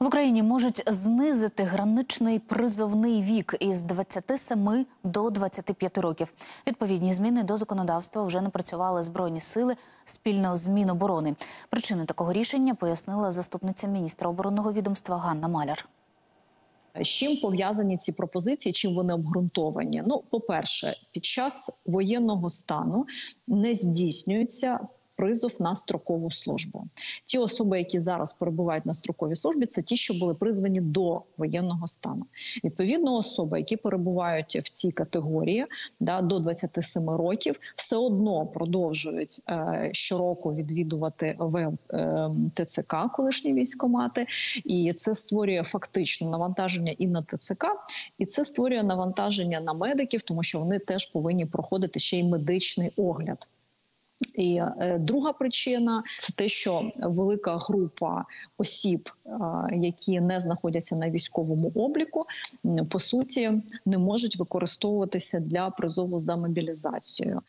В Україні можуть знизити граничний призовний вік із 27 до 25 років. Відповідні зміни до законодавства вже напрацювали збройні сили спільно з Міноборони. Причини такого рішення пояснила заступниця міністра оборонного відомства Ганна Маляр. З чим пов'язані ці пропозиції? Чим вони обґрунтовані? Ну, по-перше, під час воєнного стану не здійснюється. Призов на строкову службу. Ті особи, які зараз перебувають на строковій службі, це ті, що були призвані до воєнного стану. Відповідно, особи, які перебувають в цій категорії, да до 27 років, все одно продовжують е, щороку відвідувати в е, ТЦК, колишні військомати, і це створює фактично навантаження і на ТЦК, і це створює навантаження на медиків, тому що вони теж повинні проходити ще й медичний огляд. І е, друга причина це те, що велика група осіб, е, які не знаходяться на військовому обліку, по суті не можуть використовуватися для призову за мобілізацією.